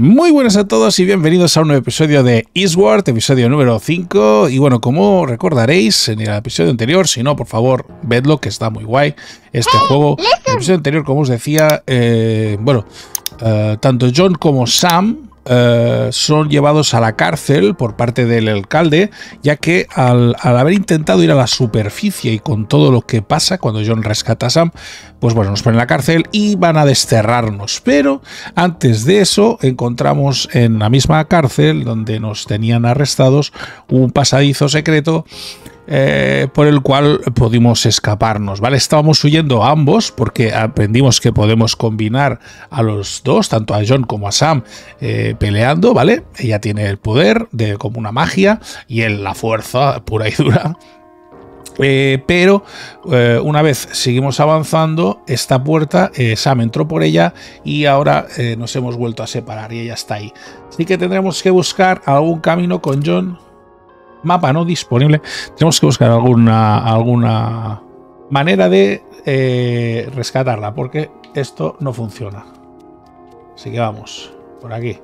Muy buenas a todos y bienvenidos a un nuevo episodio de Eastward, episodio número 5. Y bueno, como recordaréis en el episodio anterior, si no, por favor, vedlo, que está muy guay este juego. En el episodio anterior, como os decía, eh, bueno, eh, tanto John como Sam eh, son llevados a la cárcel por parte del alcalde, ya que al, haber intentado ir a la superficie y con todo lo que pasa cuando John rescata a Sam, pues bueno, nos ponen en la cárcel y van a desterrarnos. Pero antes de eso encontramos en la misma cárcel donde nos tenían arrestados un pasadizo secreto eh, por el cual pudimos escaparnos, ¿vale? Estábamos huyendo ambos porque aprendimos que podemos combinar a los dos, tanto a John como a Sam, eh, peleando, ¿vale? Ella tiene el poder de como una magia y él la fuerza pura y dura. Eh, pero una vez seguimos avanzando, esta puerta, Sam entró por ella y ahora nos hemos vuelto a separar y ella está ahí. Así que tendremos que buscar algún camino con John mapa no disponible. Tenemos que buscar alguna, alguna manera de eh, rescatarla, porque esto no funciona. Así que vamos, por aquí.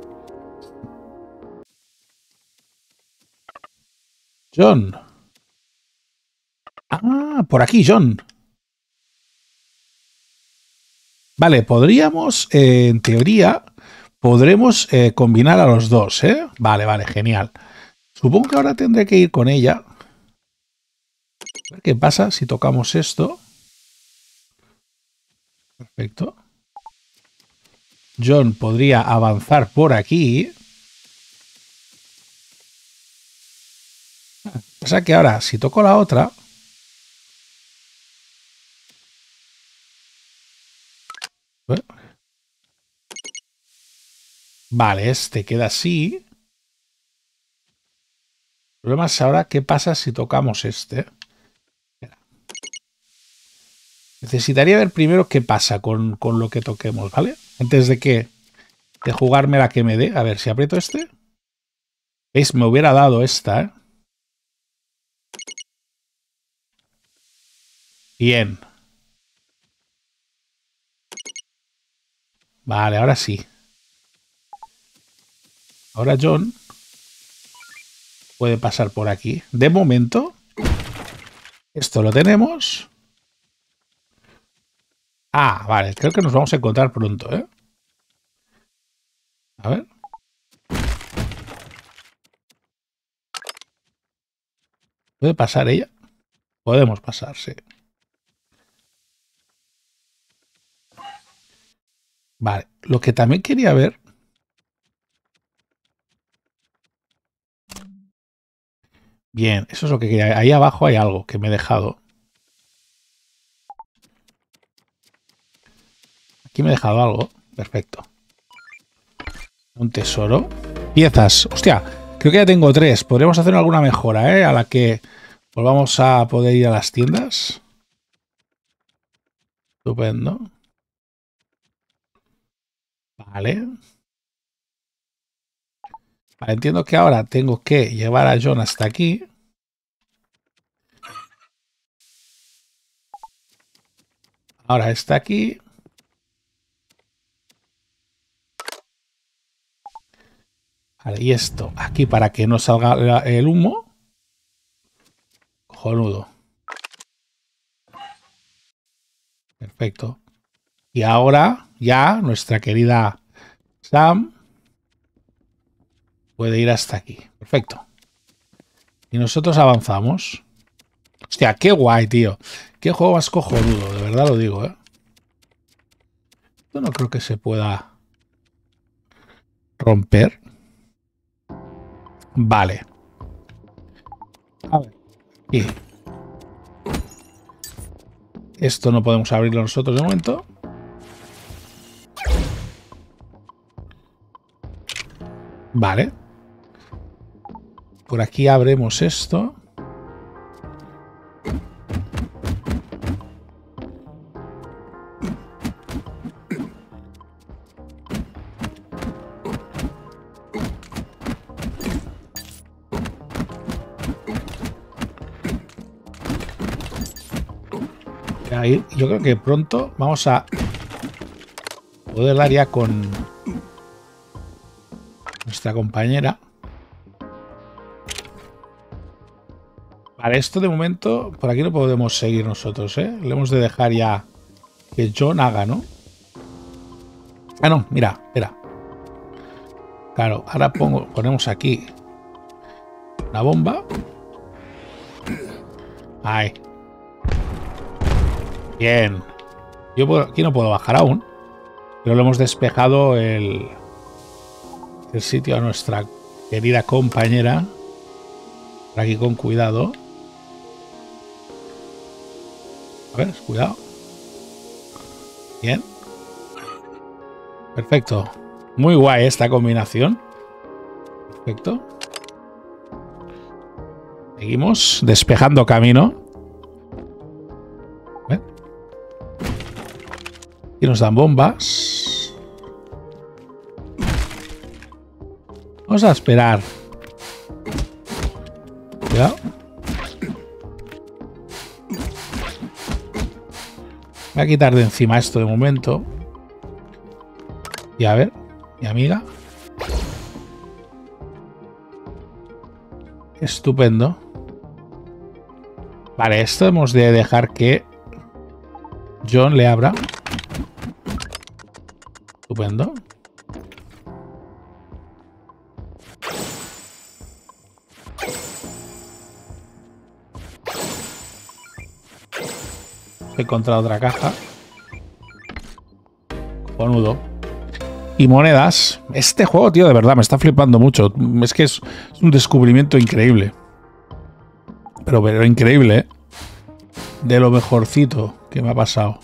John. Ah, por aquí, John. Vale, podríamos, eh, en teoría, podremos eh, combinar a los dos, ¿eh? Vale, vale, genial. Supongo que ahora tendré que ir con ella. A ver qué pasa si tocamos esto. Perfecto. John podría avanzar por aquí. Pasa que ahora, si toco la otra... Vale, este queda así problema es ahora qué pasa si tocamos este. Necesitaría ver primero qué pasa con, lo que toquemos, ¿vale? Antes de que de jugarme la que me dé. A ver, si aprieto este. ¿Veis? Me hubiera dado esta, ¿eh? Bien. Vale, ahora sí. Ahora John puede pasar por aquí. De momento, esto lo tenemos. Ah, vale, creo que nos vamos a encontrar pronto, ¿eh? A ver. ¿Puede pasar ella? Podemos pasar, sí. Vale, lo que también quería ver Bien, eso es lo que quería. Ahí abajo hay algo que me he dejado. Aquí me he dejado algo. Perfecto. Un tesoro. Piezas. Hostia, creo que ya tengo tres. Podríamos hacer alguna mejora, ¿eh? A la que volvamos a poder ir a las tiendas. Estupendo. Vale. Entiendo que ahora tengo que llevar a John hasta aquí. Ahora está aquí. Y esto aquí para que no salga el humo. Cojonudo. Perfecto. Y ahora ya nuestra querida Sam puede ir hasta aquí. Perfecto. Y nosotros avanzamos. Hostia, qué guay, tío. Qué juego más cojonudo, de verdad lo digo, ¿eh? Esto no creo que se pueda romper. Vale. A ver. Aquí. Esto no podemos abrirlo nosotros de momento. Vale. Por aquí abremos esto. Yo creo que pronto vamos a poder dar ya con nuestra compañera. Vale, esto de momento, por aquí no podemos seguir nosotros, ¿eh? Le hemos de dejar ya que John haga, ¿no? Ah, no, mira, espera. Claro, ahora ponemos aquí una bomba. Ahí. Bien. Yo aquí no puedo bajar aún. Pero le hemos despejado el, el sitio a nuestra querida compañera. Por aquí con cuidado. A ver, cuidado. Bien. Perfecto. Muy guay esta combinación. Perfecto. Seguimos despejando camino. Y nos dan bombas. Vamos a esperar. Cuidado. Voy a quitar de encima esto de momento. Y a ver, mi amiga. Estupendo. Vale, esto hemos de dejar que John le abra. Estupendo. He encontrado otra caja. Conudo. Y monedas. Este juego, tío, de verdad, me está flipando mucho. Es que es, un descubrimiento increíble. Pero, pero increíble, ¿eh? De lo mejorcito que me ha pasado.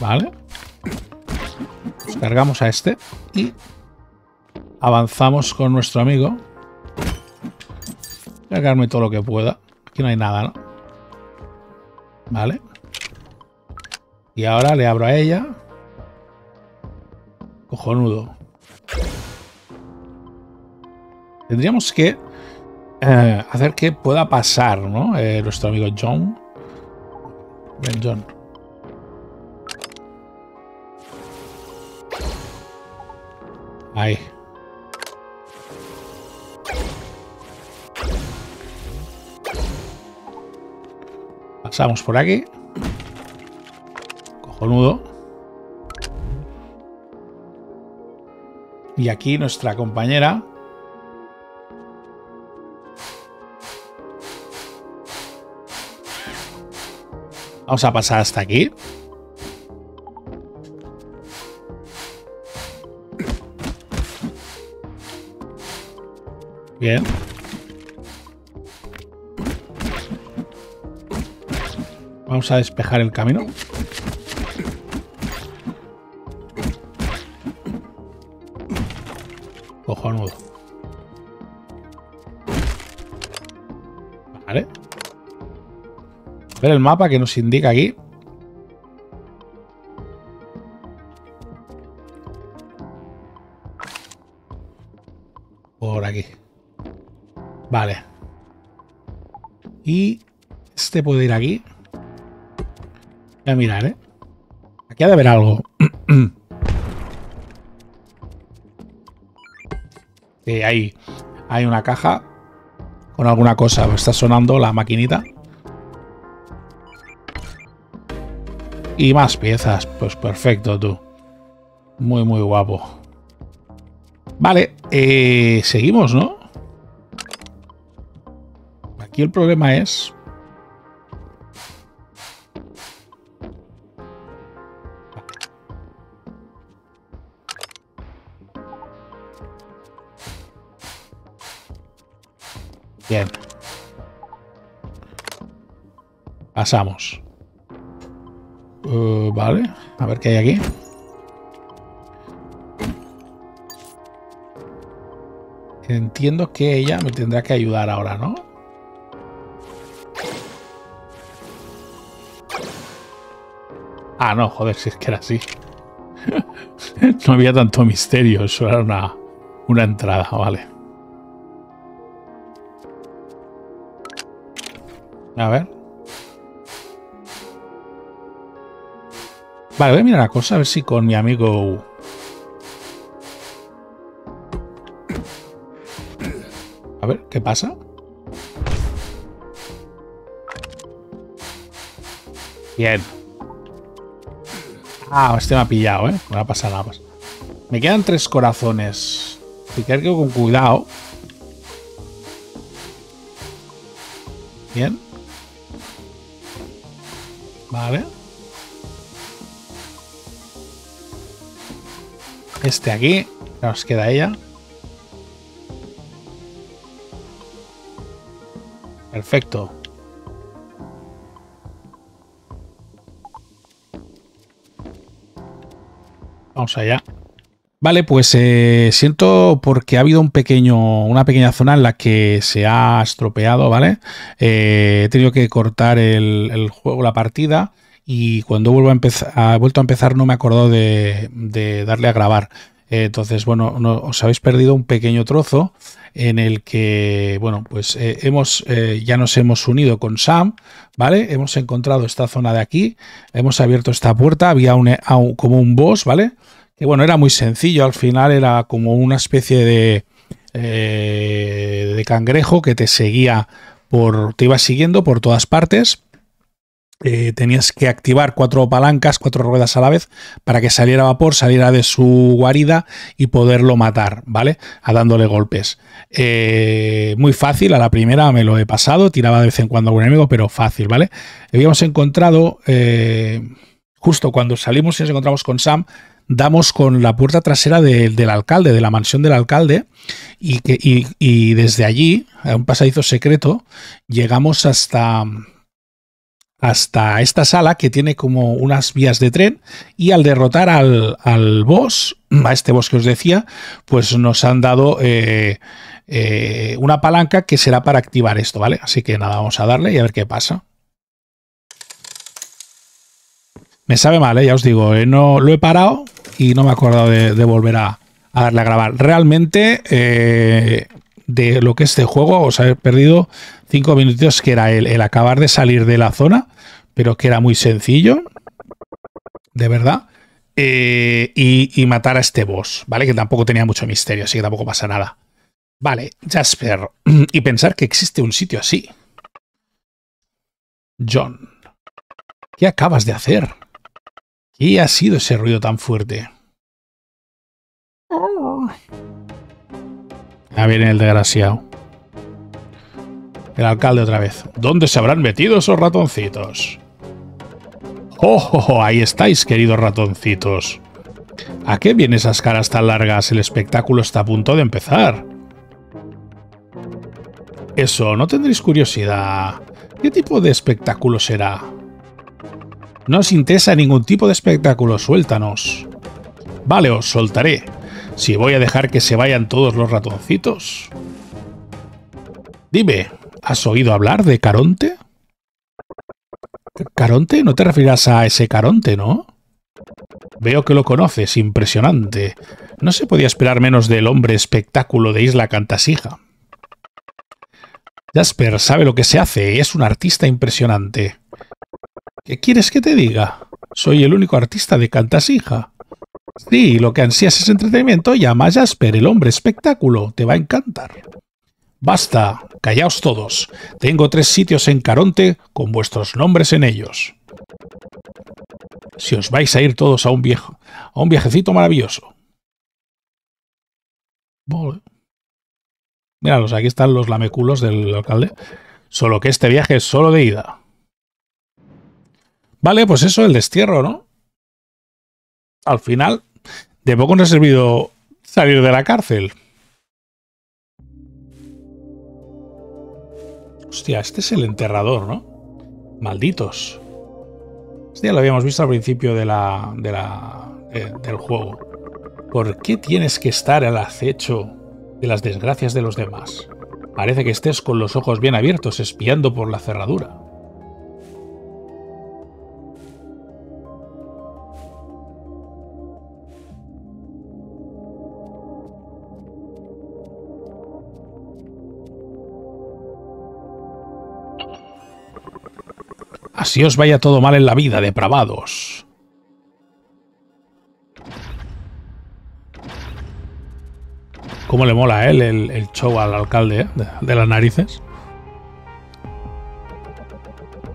Vale. Cargamos a este y avanzamos con nuestro amigo. Cargarme todo lo que pueda. Aquí no hay nada, ¿no? Vale. Y ahora le abro a ella. Cojonudo. Tendríamos que eh, hacer que pueda pasar, ¿no? Eh, nuestro amigo John. Ven, John. Ahí. Pasamos por aquí. Cojonudo. Y aquí nuestra compañera. Vamos a pasar hasta aquí. Bien. Vamos a despejar el camino. Cojonudo. Vale. Ver el mapa que nos indica aquí. Por aquí. Vale. Y este puede ir aquí. Voy a mirar, ¿eh? Aquí ha de haber algo. hay, hay una caja con alguna cosa. Está sonando la maquinita. Y más piezas. Pues perfecto, tú. Muy, muy guapo. Vale, eh, seguimos, ¿no? Aquí el problema es Pasamos. Uh, vale. A ver qué hay aquí. Entiendo que ella me tendrá que ayudar ahora, ¿no? Ah, no, joder, si es que era así. no había tanto misterio, eso era una, una entrada, vale. A ver. Vale, voy a mirar una cosa, a ver si con mi amigo... A ver, ¿qué pasa? Bien. Ah, este me ha pillado, ¿eh? No va a pasar nada más. Me quedan tres corazones. Así que con cuidado. Bien. Este aquí. Nos queda ella. Perfecto. Vamos allá. Vale, pues eh, siento porque ha habido un pequeño, una pequeña zona en la que se ha estropeado, ¿vale? Eh, he tenido que cortar el, juego, la partida, y cuando vuelvo a empezar, ha vuelto a empezar no me he acordado de, darle a grabar. entonces, bueno, os habéis perdido un pequeño trozo en el que, bueno, pues eh, hemos, ya nos hemos unido con Sam, ¿vale? Hemos encontrado esta zona de aquí, hemos abierto esta puerta, había un, como un boss, ¿vale? que bueno, era muy sencillo, al final era como una especie de, eh, de cangrejo que te seguía por, te iba siguiendo por todas partes. Eh, tenías que activar cuatro palancas, cuatro ruedas a la vez, para que saliera vapor, saliera de su guarida y poderlo matar, ¿vale? A dándole golpes. Eh, muy fácil, a la primera me lo he pasado, tiraba de vez en cuando algún enemigo, pero fácil, ¿vale? Habíamos encontrado, justo cuando salimos y nos encontramos con Sam, damos con la puerta trasera del alcalde, de la mansión del alcalde, y, que, y, desde allí, a un pasadizo secreto, llegamos hasta, hasta esta sala que tiene como unas vías de tren y al derrotar al, al boss, a este boss que os decía, pues nos han dado eh, eh, una palanca que será para activar esto, ¿vale? Así que nada, vamos a darle y a ver qué pasa. Me sabe mal, ¿eh? ya os digo, no lo he parado y no me he acordado de, volver a, darle a grabar. Realmente, de lo que es este juego, os he perdido cinco minutos, que era el, acabar de salir de la zona, pero que era muy sencillo, de verdad. Eh, y, matar a este boss, ¿vale? Que tampoco tenía mucho misterio, así que tampoco pasa nada. Vale, Jasper. Y pensar que existe un sitio así. John, ¿qué acabas de hacer? ¿Qué ha sido ese ruido tan fuerte? Ya viene el desgraciado. El alcalde otra vez. ¿Dónde se habrán metido esos ratoncitos? ¡Oh, oh, oh! Ahí estáis, queridos ratoncitos. ¿A qué vienen esas caras tan largas? El espectáculo está a punto de empezar. Eso, ¿no tendréis curiosidad? ¿Qué tipo de espectáculo será? No os interesa ningún tipo de espectáculo, suéltanos. Vale, os soltaré. Si voy a dejar que se vayan todos los ratoncitos. Dime, ¿has oído hablar de Caronte? ¿Caronte? No te referirás a ese Caronte, ¿no? Veo que lo conoces, impresionante. No se podía esperar menos del hombre espectáculo de Isla Cantasija. Jasper sabe lo que se hace, es un artista impresionante. ¿Qué quieres que te diga? Soy el único artista de Cantasija. Sí, lo que ansías es entretenimiento, llama a Jasper, el hombre espectáculo. Te va a encantar. Basta, callaos todos. Tengo tres sitios en Caronte con vuestros nombres en ellos. Si os vais a ir todos a un viejo, a un viajecito maravilloso. Míralos, aquí están los lameculos del alcalde. Solo que este viaje es solo de ida. Vale, pues eso, el destierro, ¿no? Al final, de poco nos ha servido salir de la cárcel. Hostia, este es el enterrador, ¿no? Malditos. Ya lo habíamos visto al principio de la, del juego. ¿Por qué tienes que estar al acecho de las desgracias de los demás? Parece que estés con los ojos bien abiertos, espiando por la cerradura. Así os vaya todo mal en la vida, depravados. Cómo le mola ¿eh? el, show al alcalde eh, de, de las narices.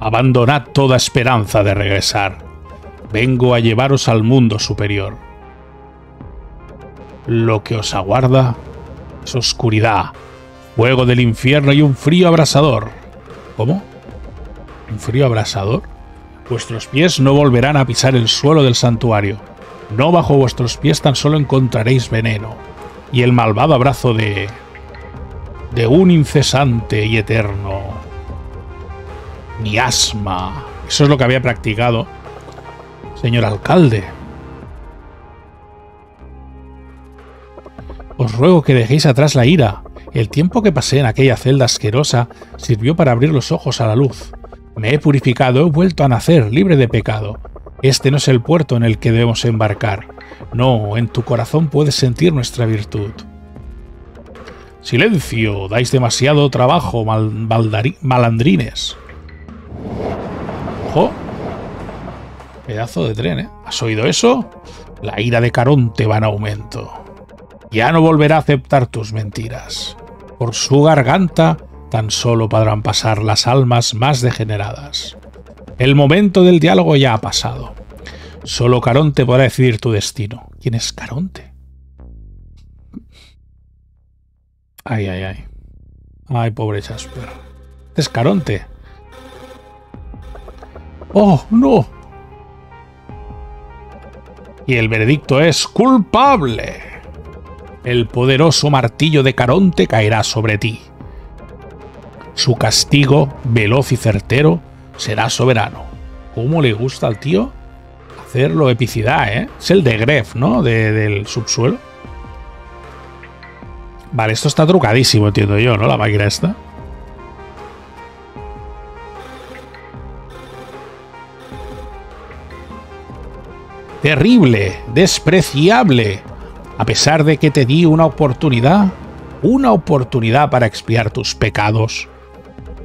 Abandonad toda esperanza de regresar. Vengo a llevaros al mundo superior. Lo que os aguarda es oscuridad, fuego del infierno y un frío abrasador. ¿Cómo? ¿Un frío abrasador? Vuestros pies no volverán a pisar el suelo del santuario. No bajo vuestros pies tan solo encontraréis veneno y el malvado abrazo de... de un incesante y eterno miasma. Eso es lo que había practicado, señor alcalde. Os ruego que dejéis atrás la ira. El tiempo que pasé en aquella celda asquerosa sirvió para abrir los ojos a la luz. Me he purificado, he vuelto a nacer, libre de pecado. Este no es el puerto en el que debemos embarcar. No, en tu corazón puedes sentir nuestra virtud. Silencio, dais demasiado trabajo, malandrines. Ojo. Pedazo de tren, ¿eh? ¿Has oído eso? La ira de Caronte va en aumento. Ya no volverá a aceptar tus mentiras. Por su garganta tan solo podrán pasar las almas más degeneradas. El momento del diálogo ya ha pasado. Solo Caronte podrá decidir tu destino. ¿Quién es Caronte? Ay, ay, ay. Ay, pobre Jasper. Es Caronte. ¡Oh, no! Y el veredicto es culpable. El poderoso martillo de Caronte caerá sobre ti. Su castigo, veloz y certero, será soberano. ¿Cómo le gusta al tío hacerlo epicidad, eh? Es el de Gref, ¿no? del subsuelo. Vale, esto está trucadísimo, entiendo yo, ¿no? La máquina esta. Terrible, despreciable. A pesar de que te di una oportunidad, una oportunidad para expiar tus pecados.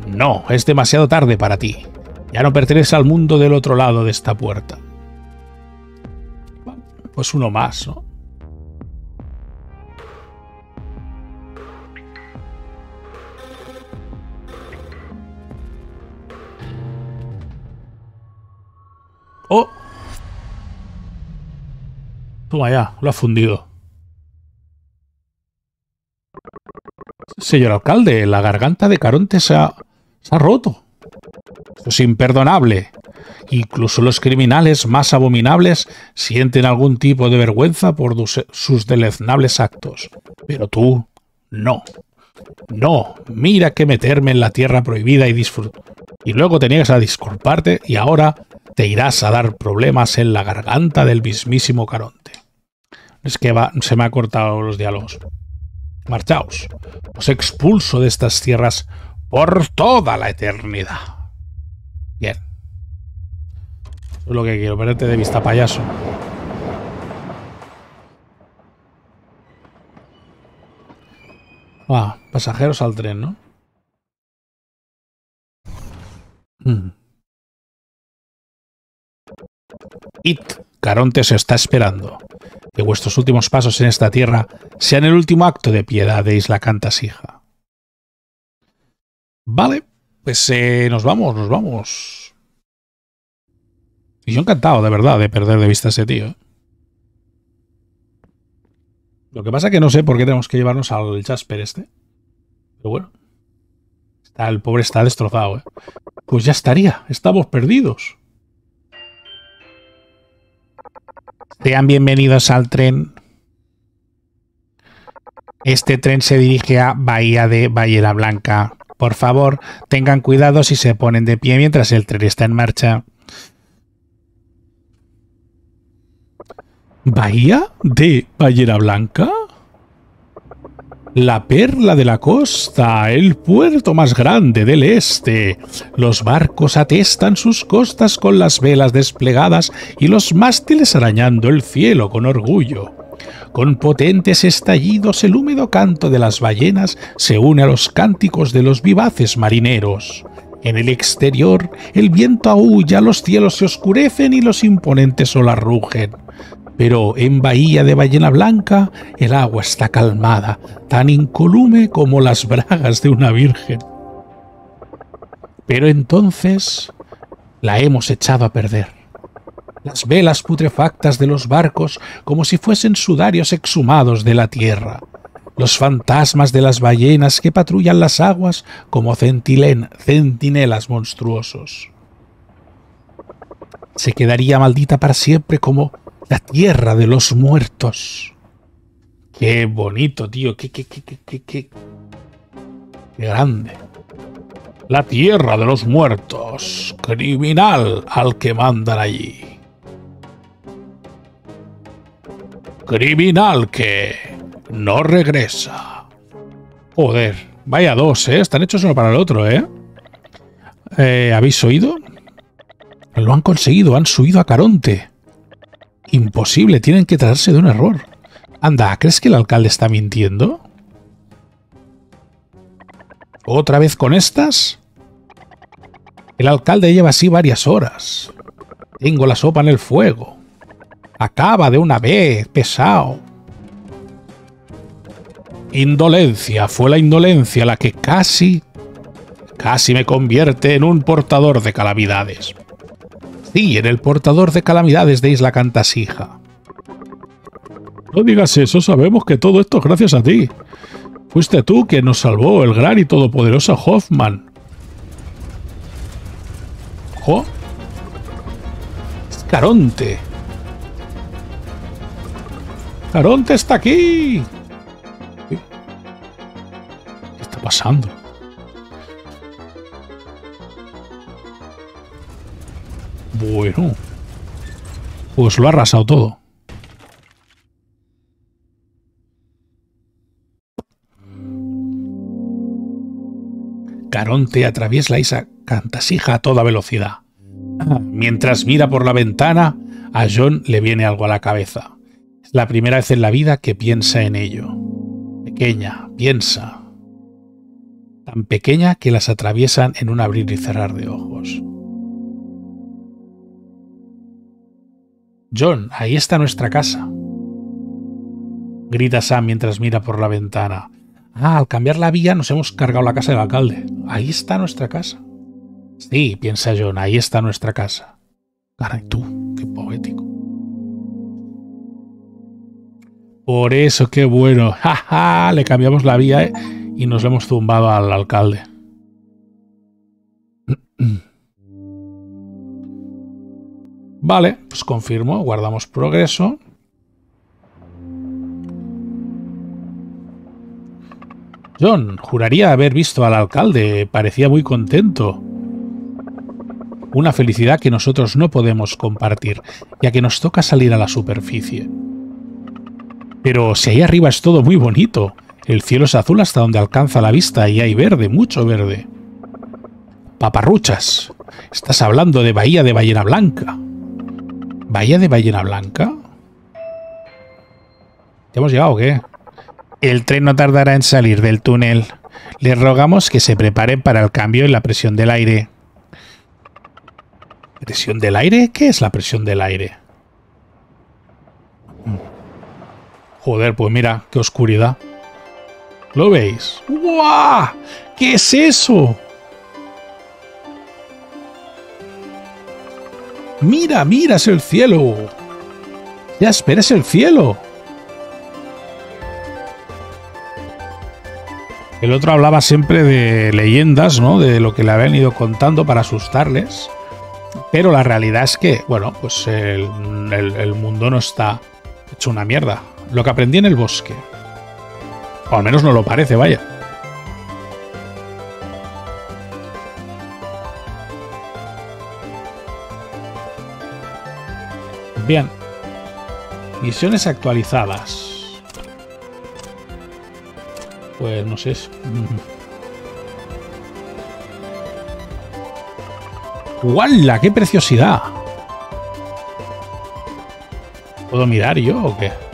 No, es demasiado tarde para ti. Ya no perteneces al mundo del otro lado de esta puerta. Pues uno más, ¿no? ¡Oh! Toma ya, lo ha fundido. Señor alcalde, la garganta de Caronte se ha, se ha roto. Es imperdonable. Incluso los criminales más abominables sienten algún tipo de vergüenza por sus deleznables actos. Pero tú, no. No, mira que meterme en la tierra prohibida y disfrutar. Y luego te niegas a disculparte y ahora te irás a dar problemas en la garganta del mismísimo Caronte. Es que va, se me ha cortado los diálogos. Marchaos. Os expulso de estas tierras por toda la eternidad. Bien. Eso es lo que quiero, perderte de vista, payaso. Ah, pasajeros al tren, ¿no? Mm. It, Caronte se está esperando. Que vuestros últimos pasos en esta tierra sean el último acto de piedad de Isla Cantasija. Vale, pues eh, nos vamos, nos vamos. Y yo encantado, de verdad, de perder de vista a ese tío. ¿eh? Lo que pasa es que no sé por qué tenemos que llevarnos al Jasper este. Pero bueno. Está, el pobre está destrozado, ¿eh? Pues ya estaría, estamos perdidos. Sean bienvenidos al tren. Este tren se dirige a Bahía de Ballera Blanca. Por favor, tengan cuidado si se ponen de pie mientras el tren está en marcha. ¿Bahía de Ballera Blanca? La perla de la costa, el puerto más grande del este. Los barcos atestan sus costas con las velas desplegadas y los mástiles arañando el cielo con orgullo. Con potentes estallidos el húmedo canto de las ballenas se une a los cánticos de los vivaces marineros. En el exterior el viento aúlla, los cielos se oscurecen y los imponentes olas rugen. Pero en Bahía de Ballena Blanca el agua está calmada, tan incolume como las bragas de una virgen. Pero entonces la hemos echado a perder. Las velas putrefactas de los barcos como si fuesen sudarios exhumados de la tierra. Los fantasmas de las ballenas que patrullan las aguas como centinelas monstruosos. Se quedaría maldita para siempre como la tierra de los muertos. Qué bonito, tío. Qué, qué, qué, qué, qué, qué grande. La tierra de los muertos. Criminal al que mandan allí. Criminal que no regresa. Joder, vaya dos, ¿eh? Están hechos uno para el otro, ¿eh? eh ¿Habéis oído? Lo han conseguido, han subido a Caronte. Imposible, tienen que tratarse de un error. Anda, ¿crees que el alcalde está mintiendo? ¿Otra vez con estas? El alcalde lleva así varias horas. Tengo la sopa en el fuego. Acaba de una vez, pesado. Indolencia, fue la indolencia la que casi, casi me convierte en un portador de calamidades. Sí, en el portador de calamidades de Isla Cantasija. No digas eso, sabemos que todo esto es gracias a ti. Fuiste tú quien nos salvó, el gran y todopoderoso Hoffman. ¿Jo? Caronte. Caronte está aquí. ¿Qué está pasando? Bueno. Pues lo ha arrasado todo. Caronte atraviesa la isla Cantasija a toda velocidad. Mientras mira por la ventana, a John le viene algo a la cabeza. Es la primera vez en la vida que piensa en ello. Pequeña, piensa. Tan pequeña que las atraviesan en un abrir y cerrar de ojos. John, ahí está nuestra casa. Grita Sam mientras mira por la ventana. Ah, al cambiar la vía nos hemos cargado la casa del alcalde. Ahí está nuestra casa. Sí, piensa John, ahí está nuestra casa. Caray, tú, Por eso, qué bueno. Ja, Le cambiamos la vía eh, y nos hemos zumbado al alcalde. Vale, pues confirmo, guardamos progreso. John, juraría haber visto al alcalde, parecía muy contento. Una felicidad que nosotros no podemos compartir, ya que nos toca salir a la superficie. Pero si ahí arriba es todo muy bonito, el cielo es azul hasta donde alcanza la vista y hay verde, mucho verde. Paparruchas, estás hablando de Bahía de Ballena Blanca. ¿Bahía de Ballena Blanca? ¿Ya hemos llegado o qué? El tren no tardará en salir del túnel. Les rogamos que se preparen para el cambio en la presión del aire. ¿Presión del aire? ¿Qué es la presión del aire? Joder, pues mira, qué oscuridad. ¿Lo veis? ¡Guau! ¿Qué es eso? Mira, mira, es el cielo. Ya, espera, es el cielo. El otro hablaba siempre de leyendas, ¿no? De lo que le habían ido contando para asustarles. Pero la realidad es que, bueno, pues el, mundo no está hecho una mierda. Lo que aprendí en el bosque. O al menos no lo parece, vaya. Bien. Misiones actualizadas. Pues no sé. ¡Wala! ¡Qué preciosidad! ¿Puedo mirar yo o qué?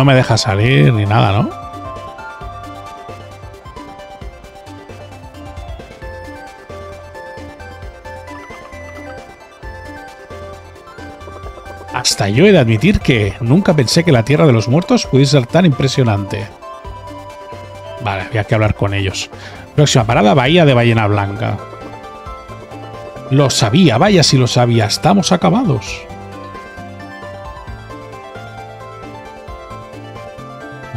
No me deja salir ni nada, ¿no? Hasta yo he de admitir que nunca pensé que la Tierra de los Muertos pudiese ser tan impresionante. Vale, había que hablar con ellos. Próxima parada, Bahía de Ballena Blanca. Lo sabía, vaya si lo sabía, estamos acabados.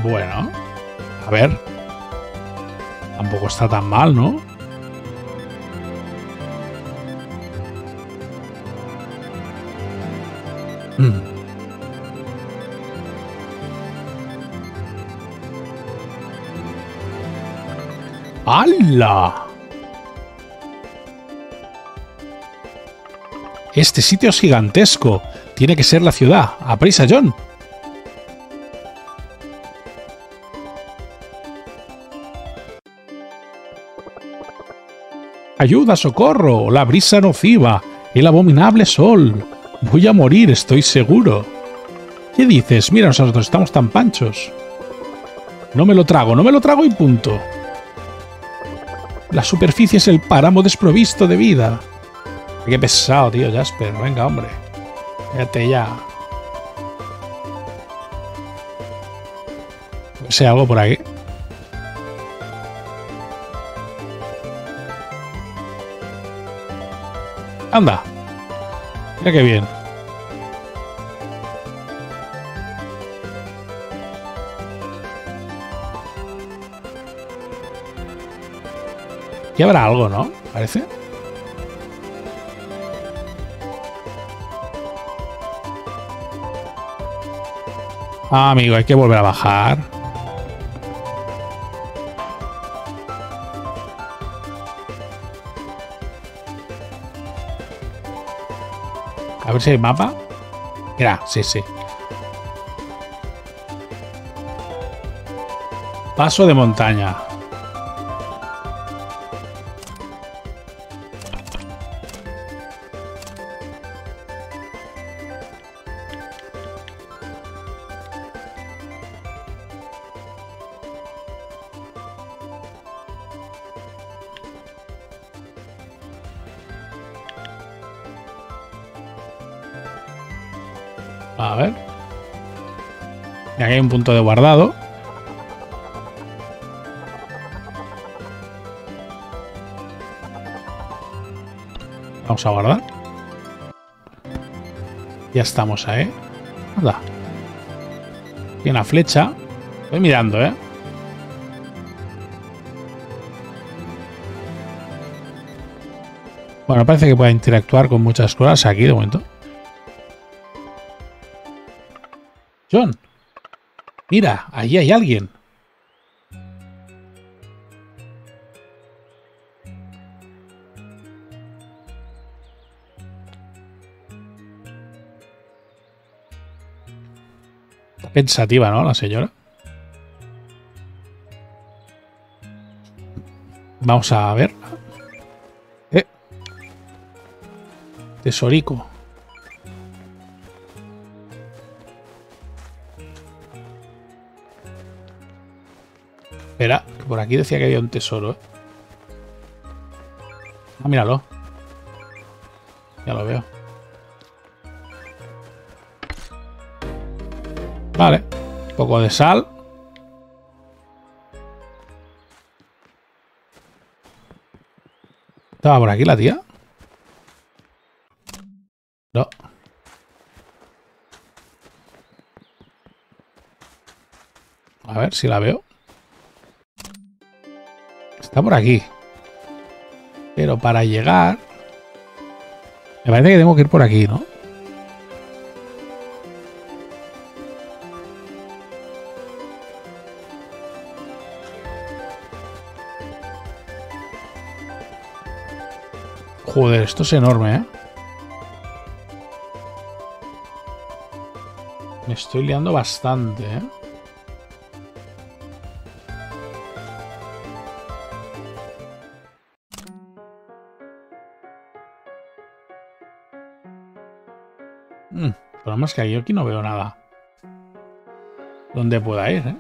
Bueno, a ver. Tampoco está tan mal, ¿no? Mm. ¡Hala! Este sitio es gigantesco. Tiene que ser la ciudad. ¡Aprisa, John! ¡Ayuda, socorro! ¡La brisa nociva! ¡El abominable sol! Voy a morir, estoy seguro. ¿Qué dices? Mira, nosotros estamos tan panchos. No me lo trago, no me lo trago y punto. La superficie es el páramo desprovisto de vida. Qué pesado, tío, Jasper. Venga, hombre. Fíjate ya. ¿Sé algo por aquí? Anda. Mira qué bien. Aquí habrá algo, ¿no? Parece. Ah, amigo, hay que volver a bajar. Hay mapa. Mira, sí, sí. Paso de montaña. A ver. Y aquí hay un punto de guardado. Vamos a guardar. Ya estamos ahí. Nada. Tiene una flecha. Voy mirando, ¿eh? Bueno, parece que puede interactuar con muchas cosas aquí de momento. John, mira, ahí hay alguien. Pensativa, ¿no? La señora. Vamos a ver. Eh. Tesorico. Por aquí decía que había un tesoro. ¿eh? Ah, míralo. Ya lo veo. Vale. Un poco de sal. ¿Estaba por aquí la tía? No. A ver si la veo. Está por aquí. Pero para llegar... Me parece que tengo que ir por aquí, ¿no? Joder, esto es enorme, ¿eh? Me estoy liando bastante, ¿eh? Pero más que yo aquí no veo nada. dónde pueda ir, ¿eh?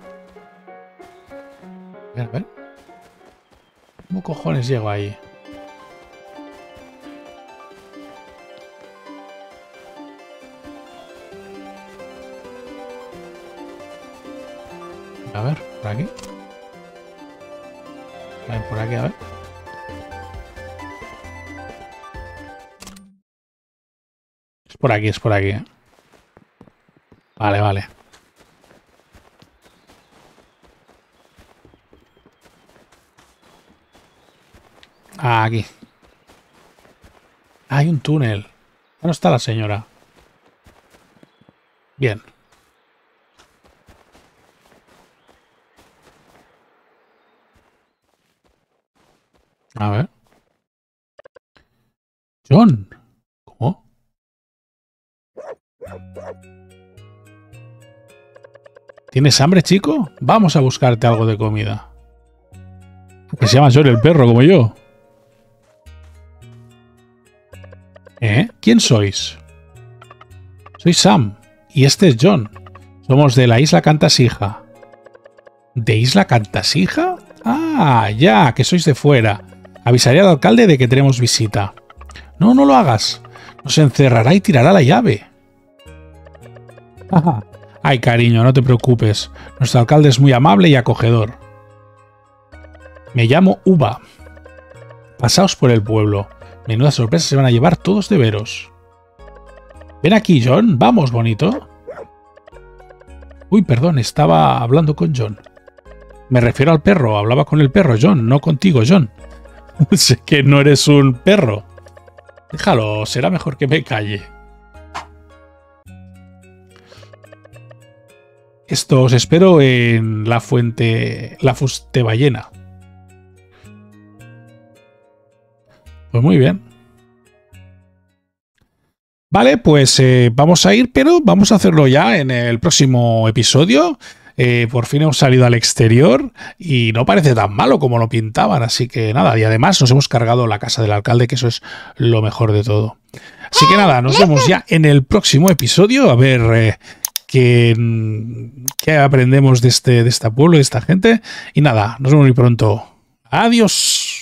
A ver, a ver. ¿Cómo cojones llego ahí? A ver, por aquí. A ver, por aquí, a ver. Es por aquí, es por aquí. ¿eh? Vale, vale. Aquí. Hay un túnel. ¿Dónde está la señora? Bien. A ver. John. ¿Tienes hambre, chico? Vamos a buscarte algo de comida. Que se llama John el perro, como yo. ¿Eh? ¿Quién sois? Soy Sam. Y este es John. Somos de la isla Cantasija. ¿De isla Cantasija? Ah, ya, que sois de fuera. Avisaré al alcalde de que tenemos visita. No, no lo hagas. Nos encerrará y tirará la llave. Ay, cariño, no te preocupes. Nuestro alcalde es muy amable y acogedor. Me llamo Uva. Pasaos por el pueblo. Menuda sorpresa se van a llevar todos de veros. Ven aquí, John. Vamos, bonito. Uy, perdón, estaba hablando con John. Me refiero al perro. Hablaba con el perro, John, no contigo, John. sé que no eres un perro. Déjalo, será mejor que me calle. Esto os espero en la fuente, la fuste ballena. Pues muy bien. Vale, pues eh, vamos a ir, pero vamos a hacerlo ya en el próximo episodio. Eh, por fin hemos salido al exterior y no parece tan malo como lo pintaban, así que nada, y además nos hemos cargado la casa del alcalde, que eso es lo mejor de todo. Así que nada, nos vemos ya en el próximo episodio, a ver eh, qué, qué, aprendemos de este, de este pueblo, de esta gente. Y nada, nos vemos muy pronto. Adiós.